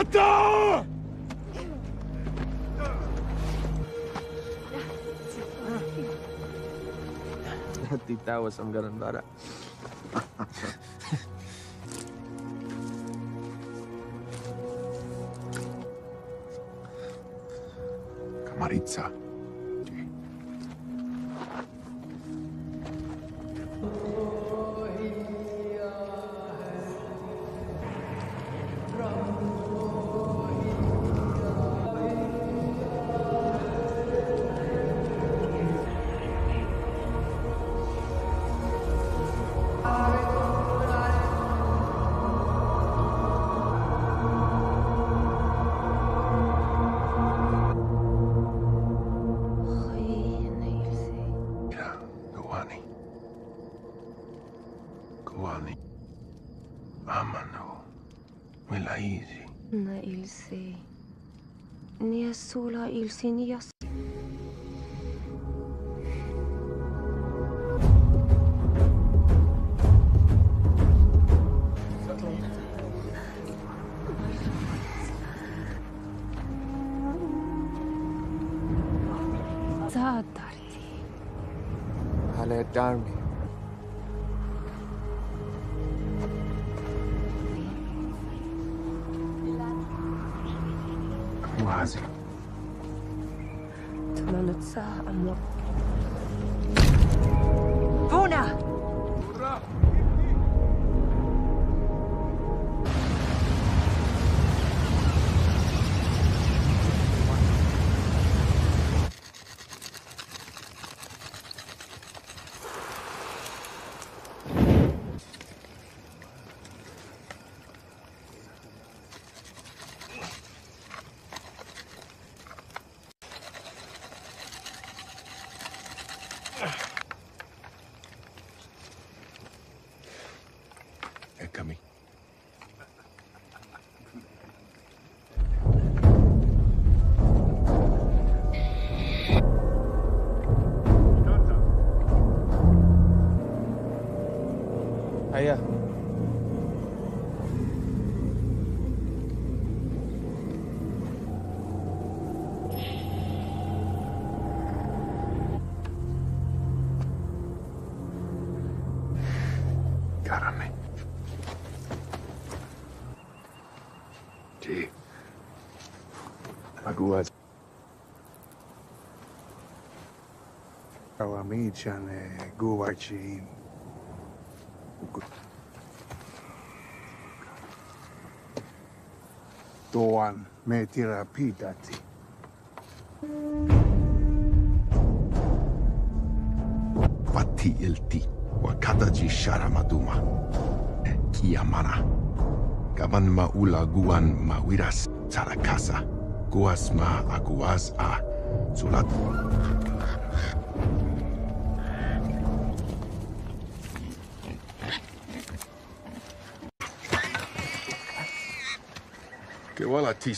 Ata! Titawa ang ganun bara. Sula ilsi nia Zadarti. Hale Darmi. Kawamichan Guwachi Toan Metira Pitati. Fatti il ti. Wakataji sharamaduma. Kiamana. Gavan maula guan mawiras tarakasa. Guas ma aguas a. Sulat. Que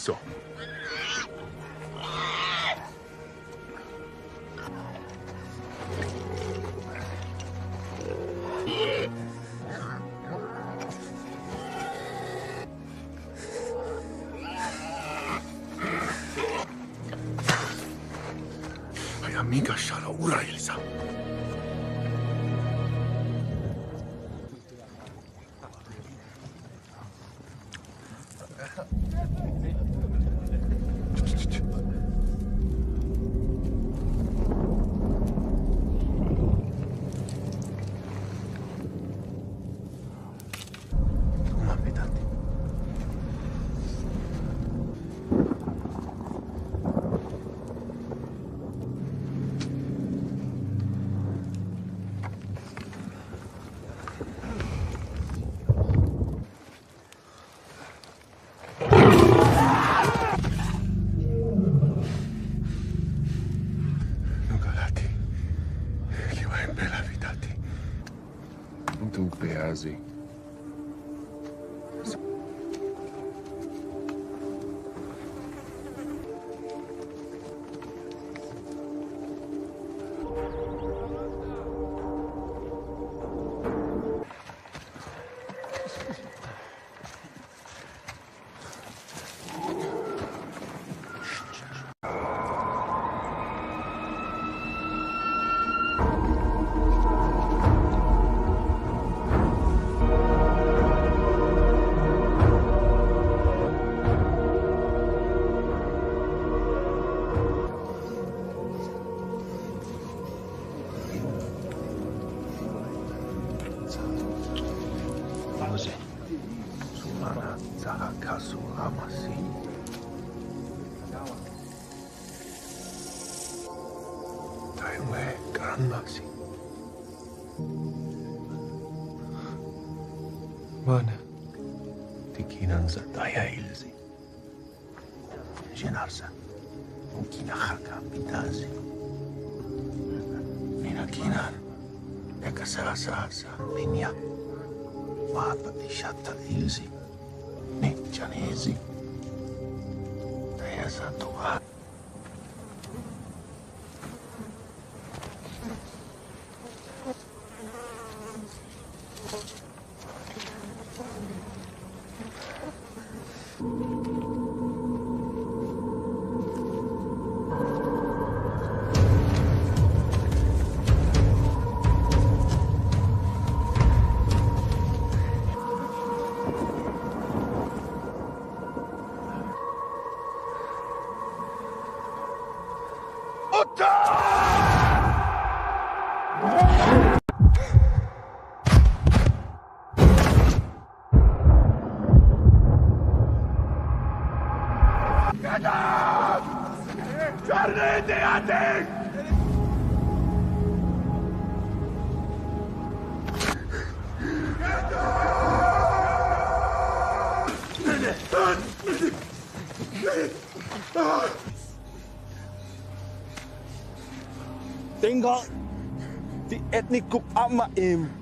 Ni kup ama im.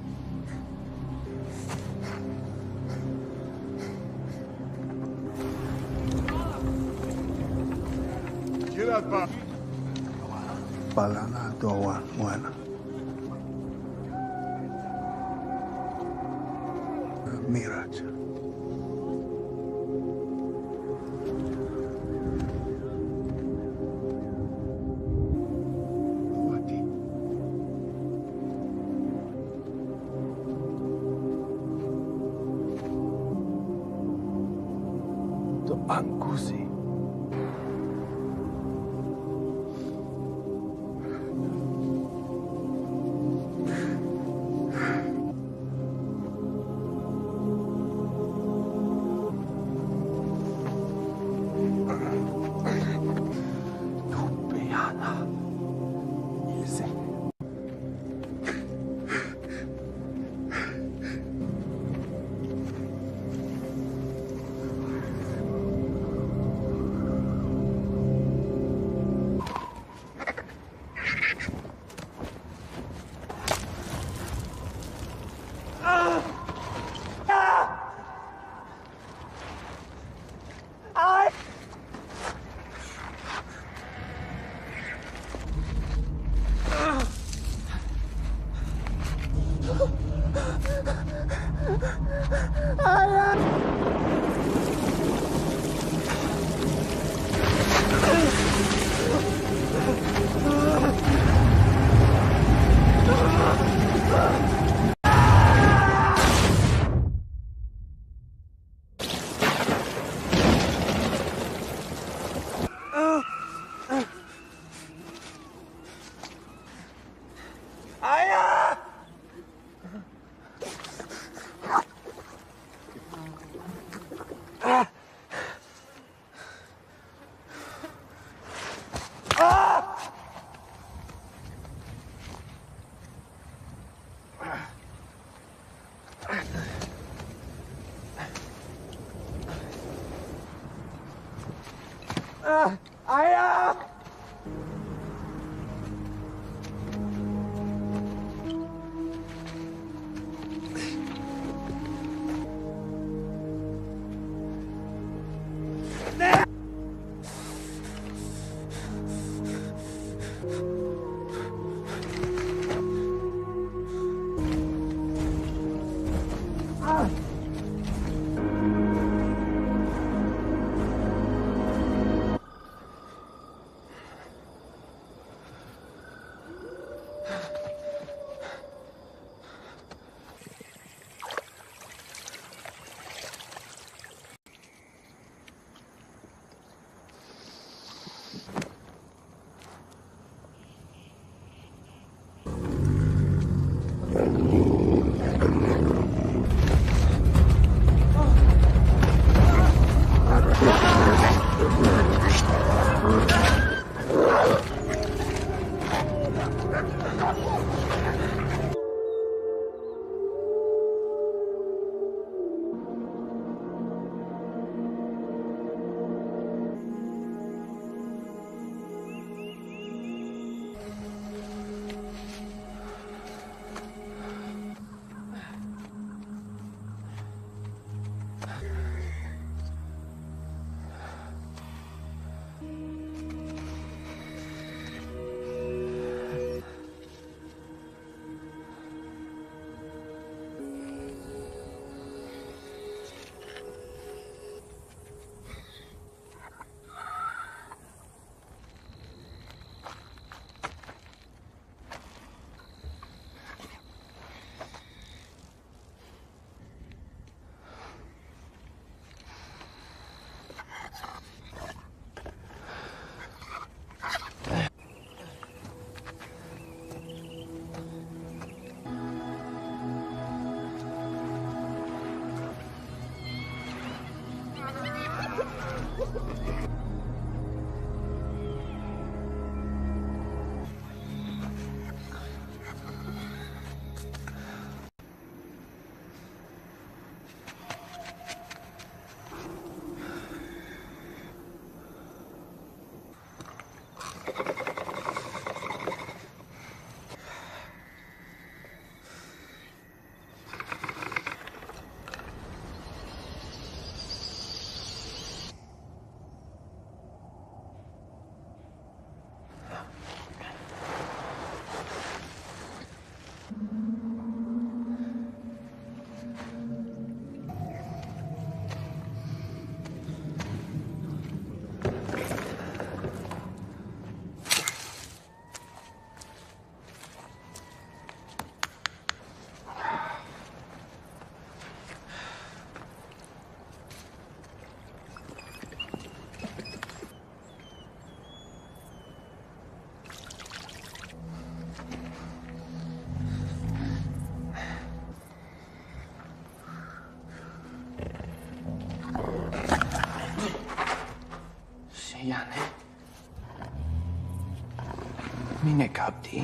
Mine kapti.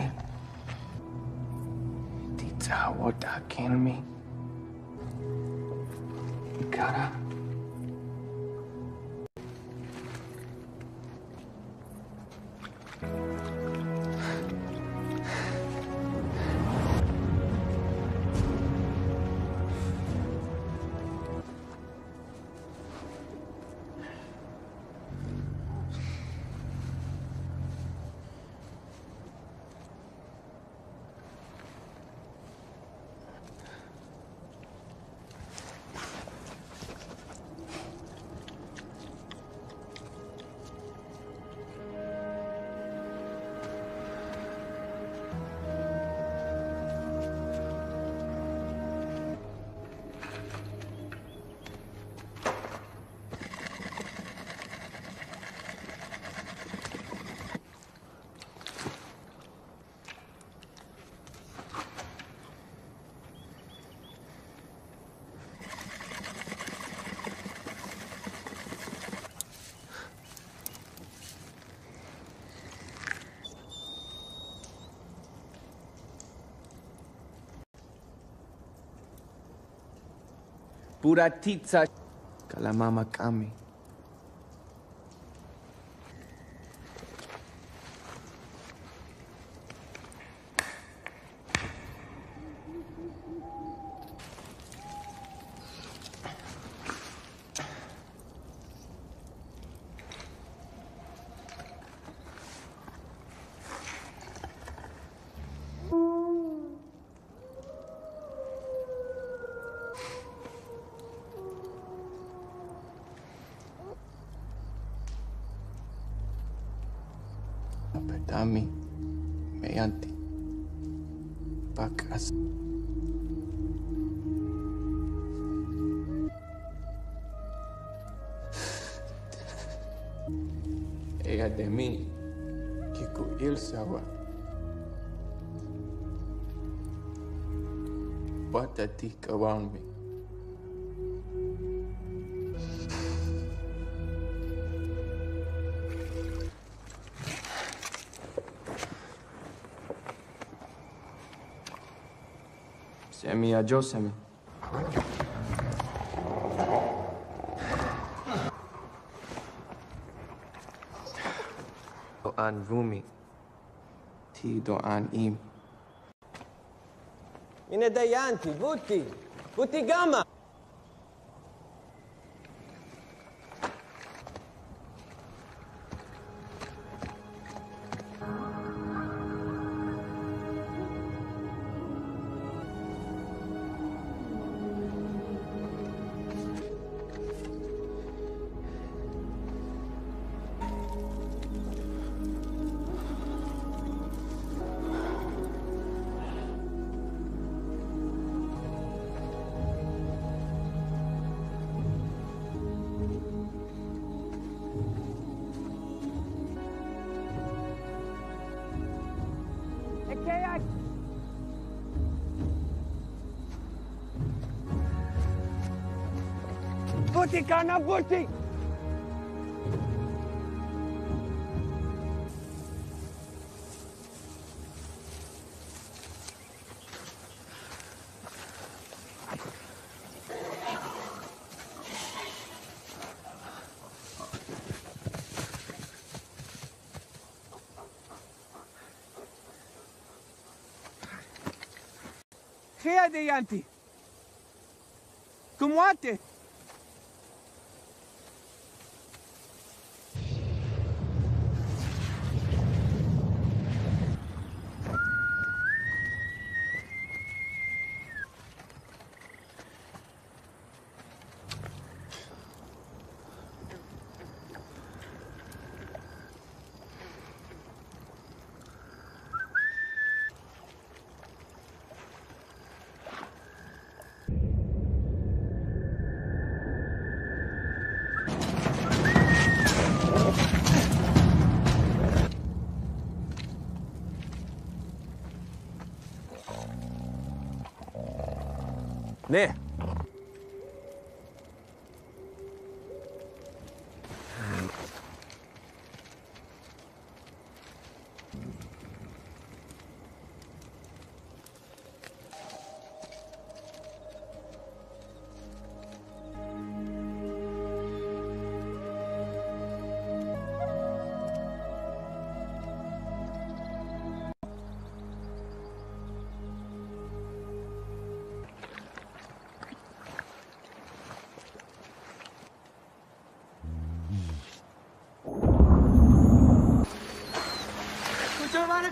Tita wata kinmi. Kara. Puratitsa kalamama kami. mí mediante vacas. Ella de mí, Kiko Ilsawa. What a dick around me. Semi a Josemi. Doan oh, Vumi. Ti Doan Im. Mine dayanti, buti, buti gama. ficar na boca. de Yanti. Como oate!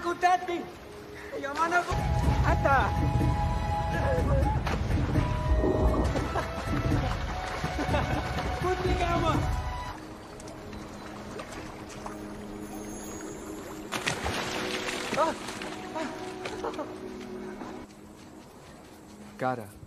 aku tadi. Yang mana aku? Atas. Putri kamu. Cara.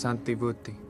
Santi Butti.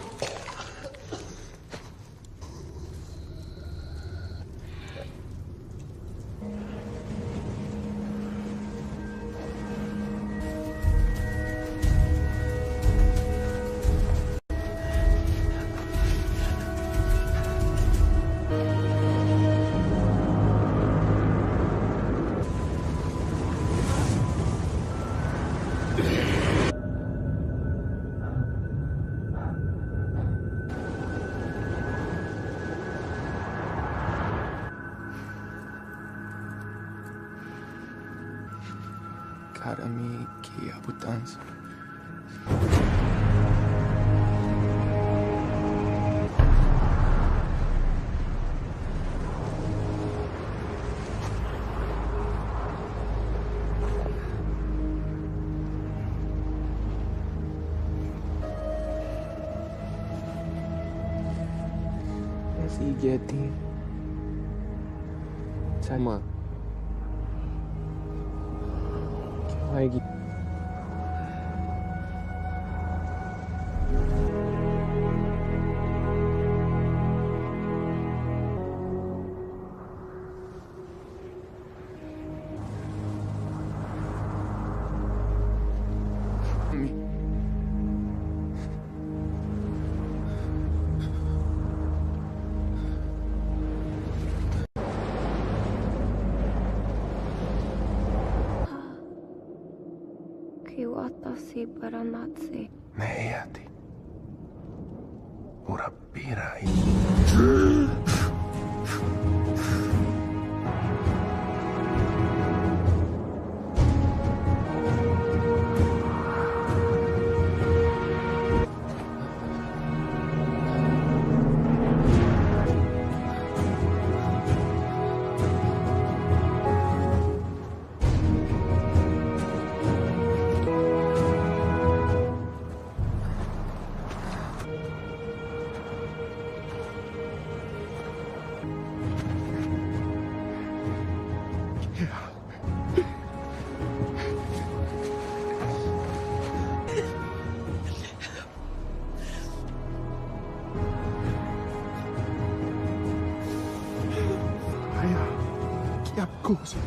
γιατί... Σαμά. Kiapkuusi.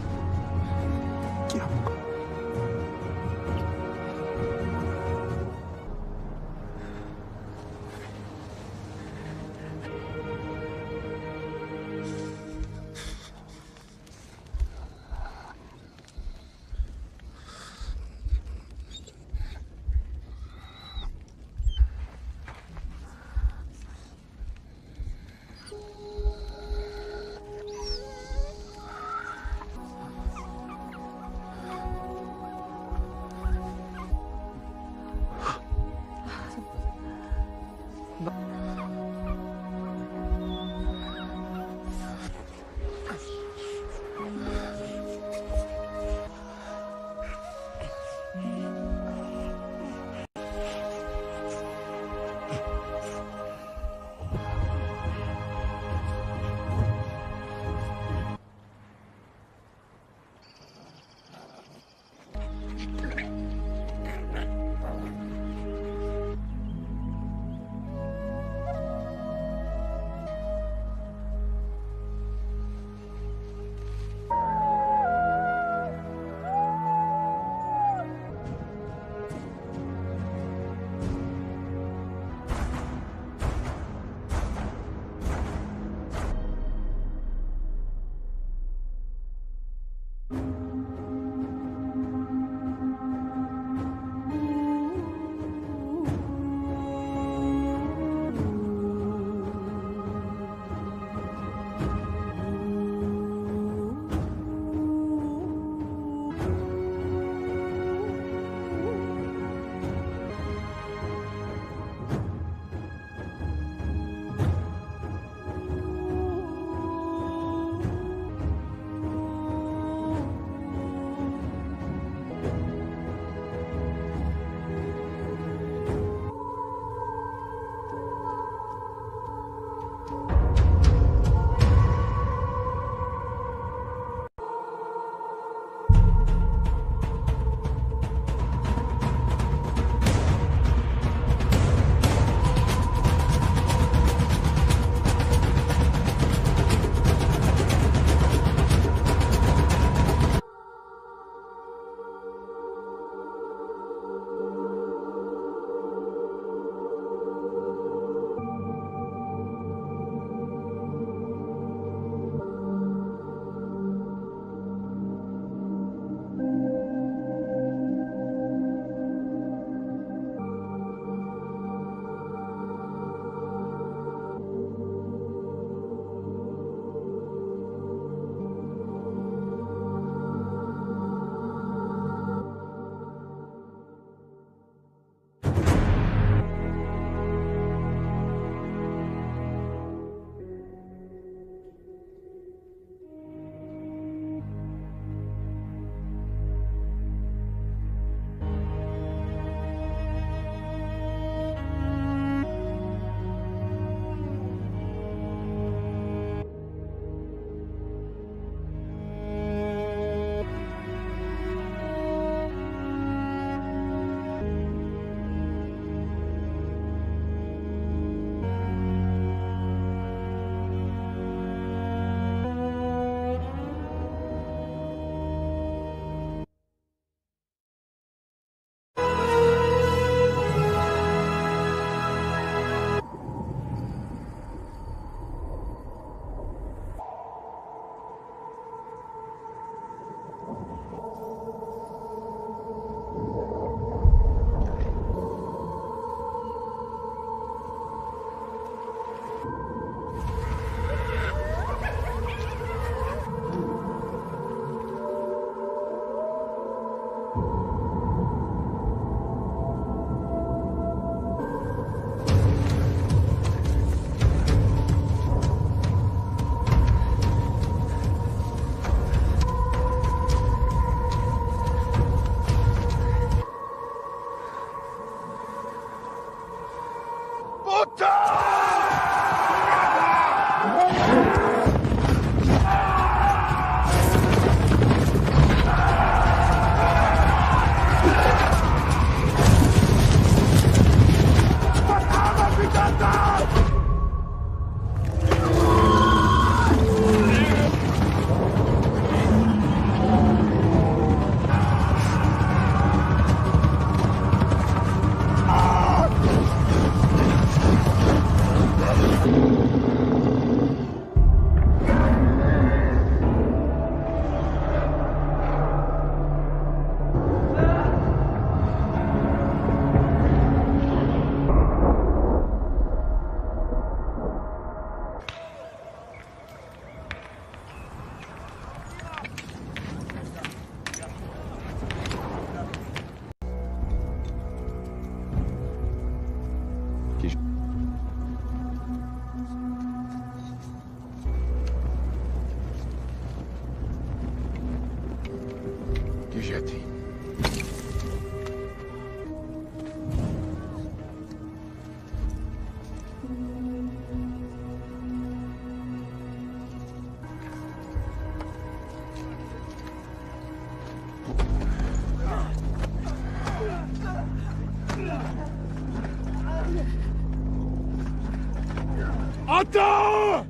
Ata!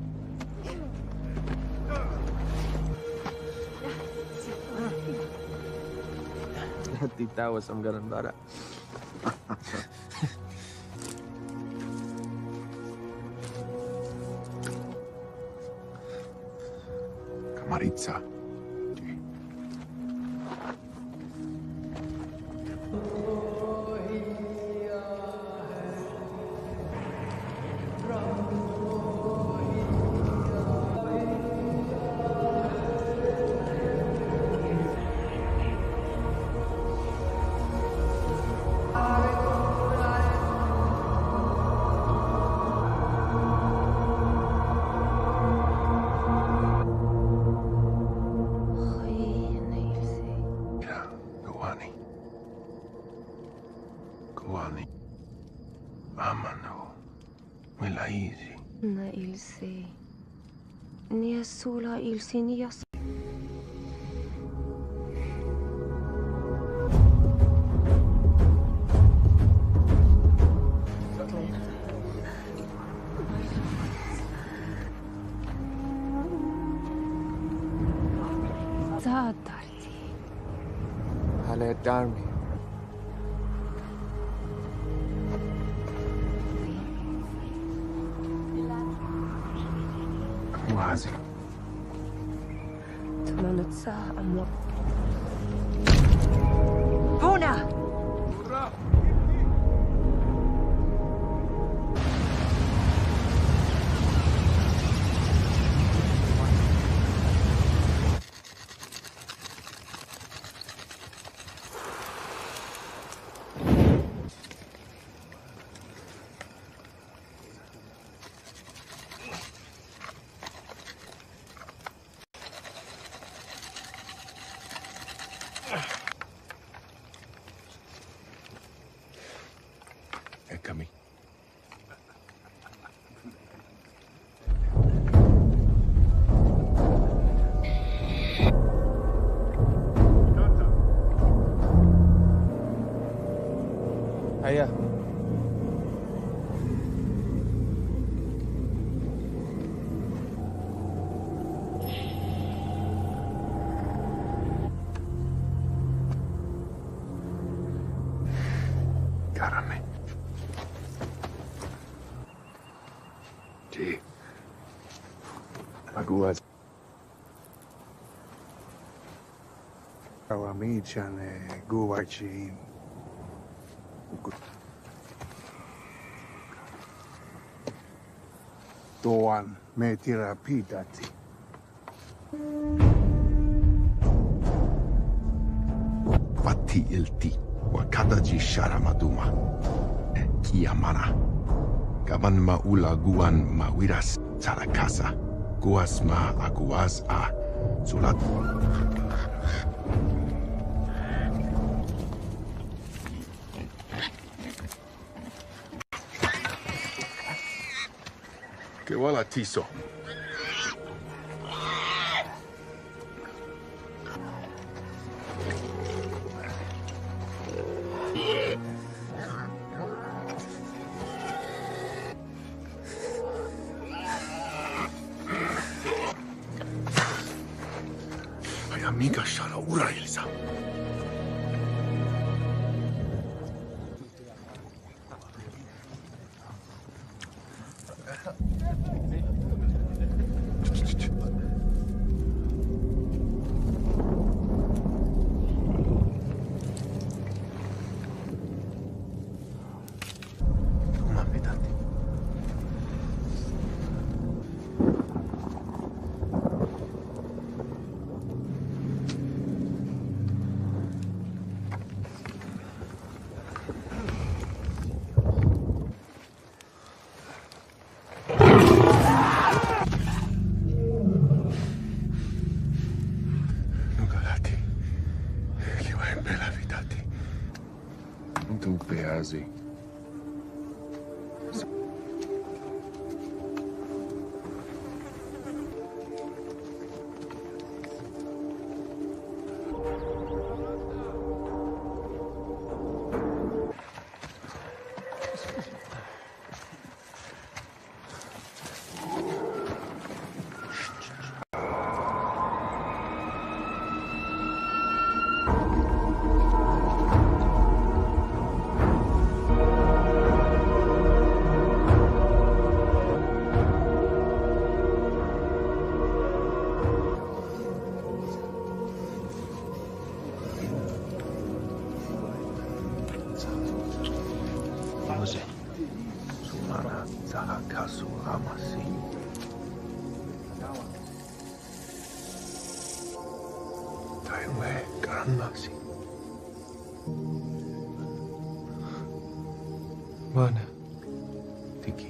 Titawa sa ganun bara. Gülsini yasın. Kawamichan Guwachim. Toan me tirapitati. Fatti il ti. Wakadaji sharamaduma. Kiamana. Kaban maula guan mawiras tarakasa. Guas ma aguas a. Sulat. wala t'i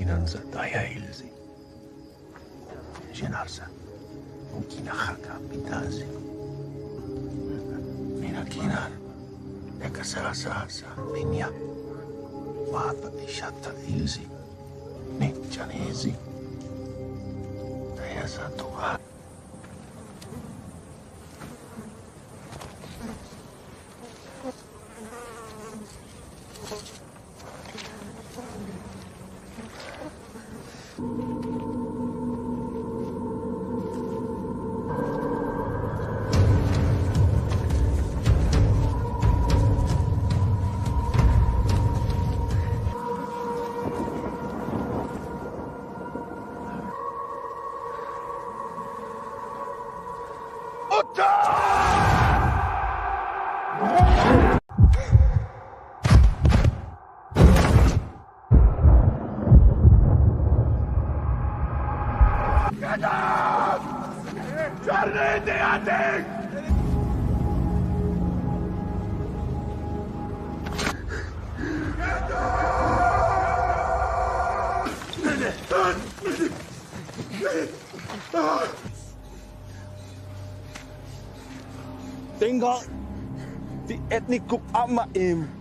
ممکنن زدای ایلزی جنارسا ممکن خاکا بیتازی مینا کنن دکا سرا سرا سرا مینیا واپا دیشتا ایلزی نیک جانیزی دایا سا تو آر ethnic group out.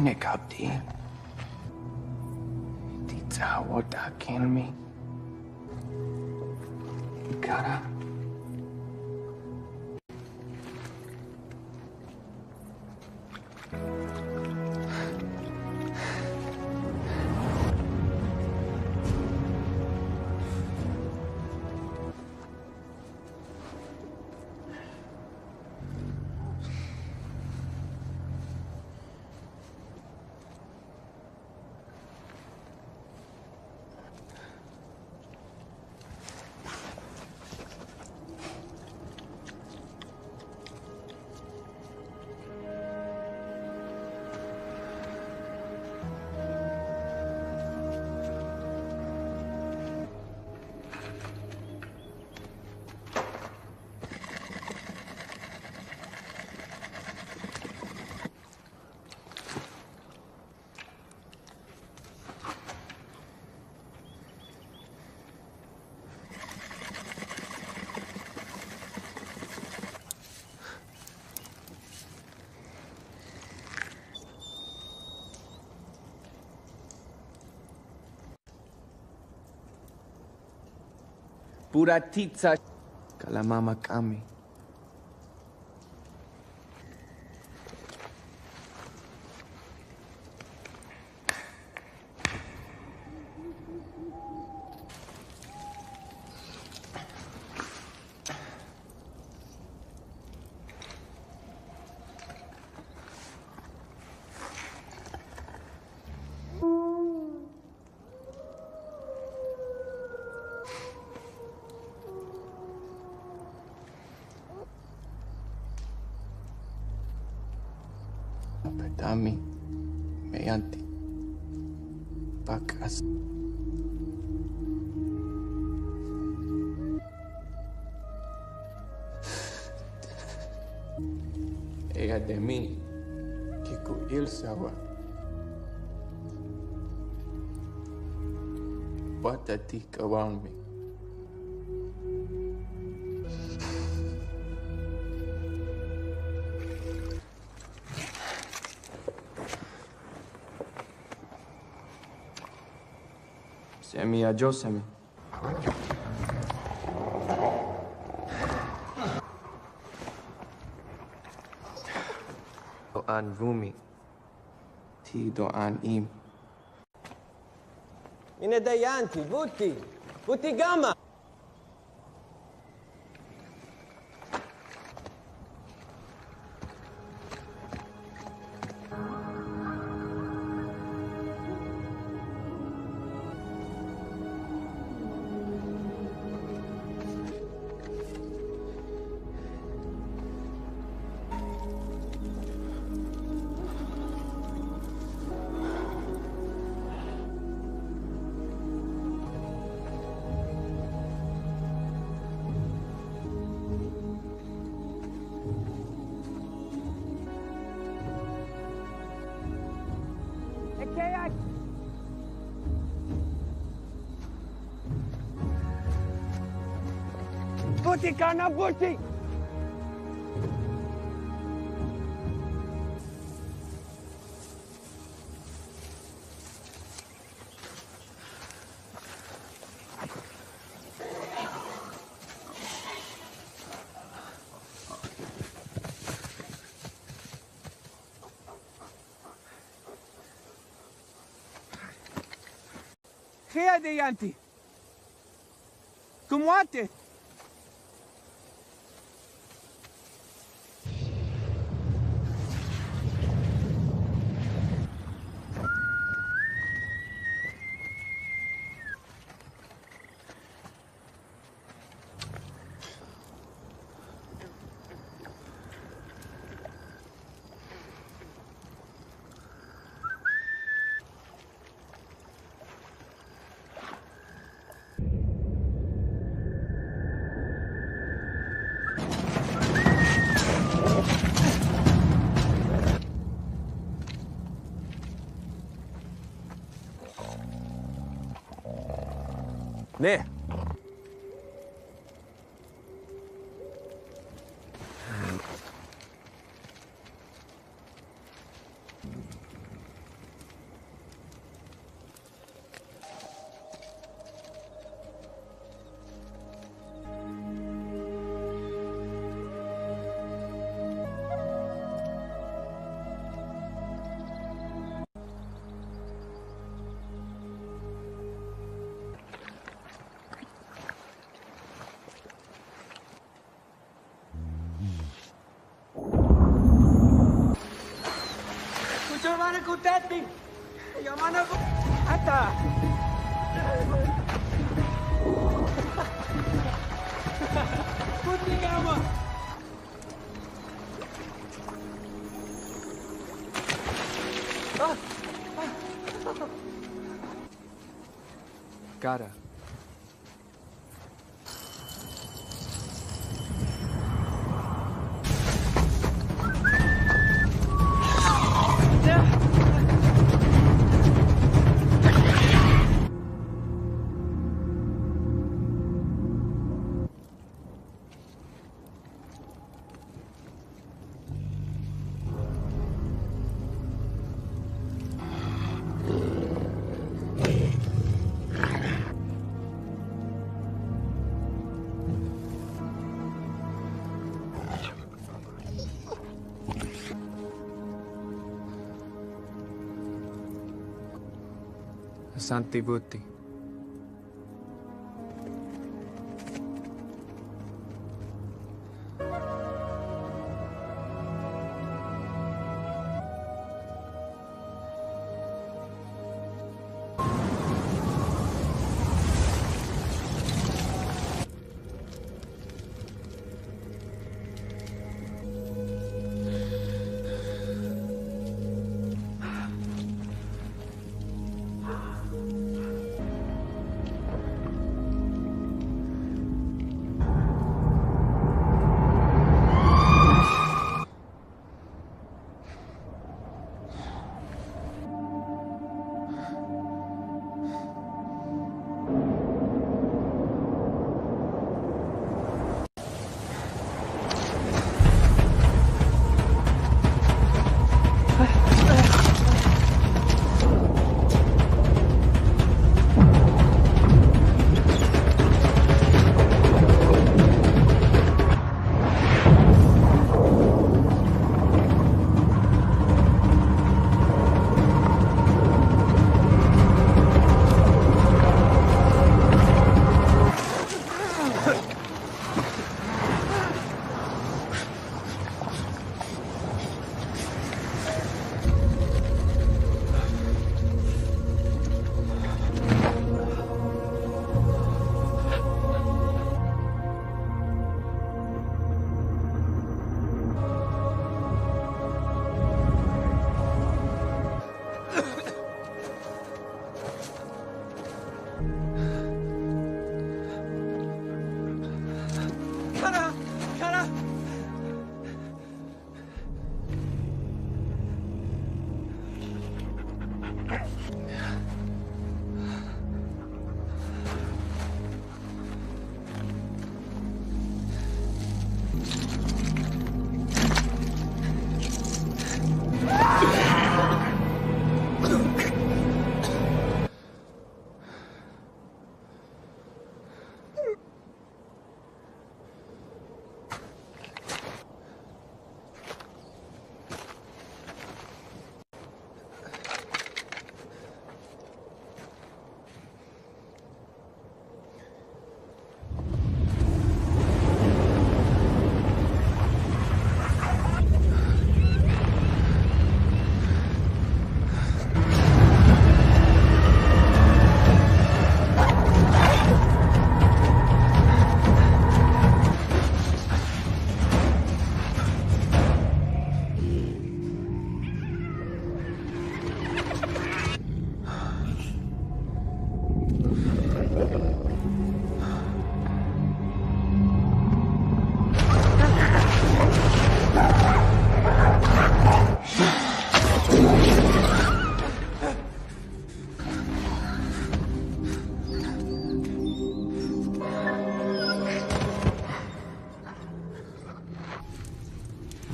Mine kapti. Tita wata kinmi. Ikara. Buratitsa. Kalamama kami. Apetami. Meyanti. Bakas. Ella de mí. Kiku ilsawa. Watati الجو سمي دو آن فومي تي دو آن إيم من ديانتي بوتي بوتي جاما vou ficar Que é, bucha. Fie adiante. Como é, oate? Kutati! Yamana ko! Ata! Buti gama! Ah. Ah. Cara. शांति बुद्धि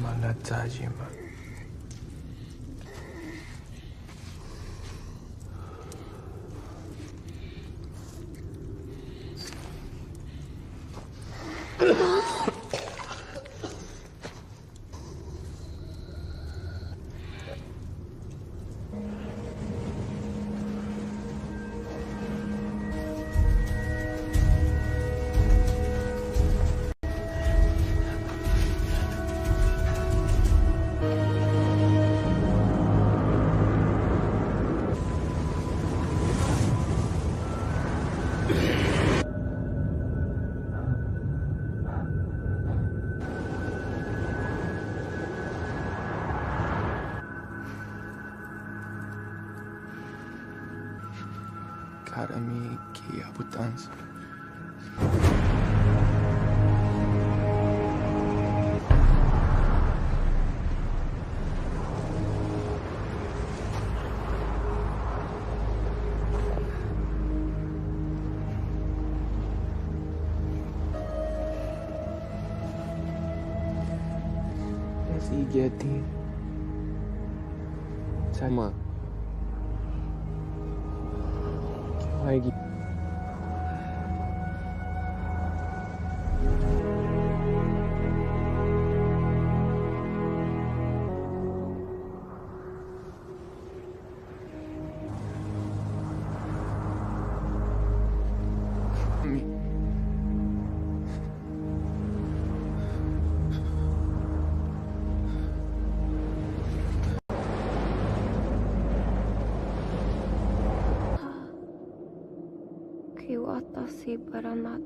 真夏始まる станции Паранат.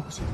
故事。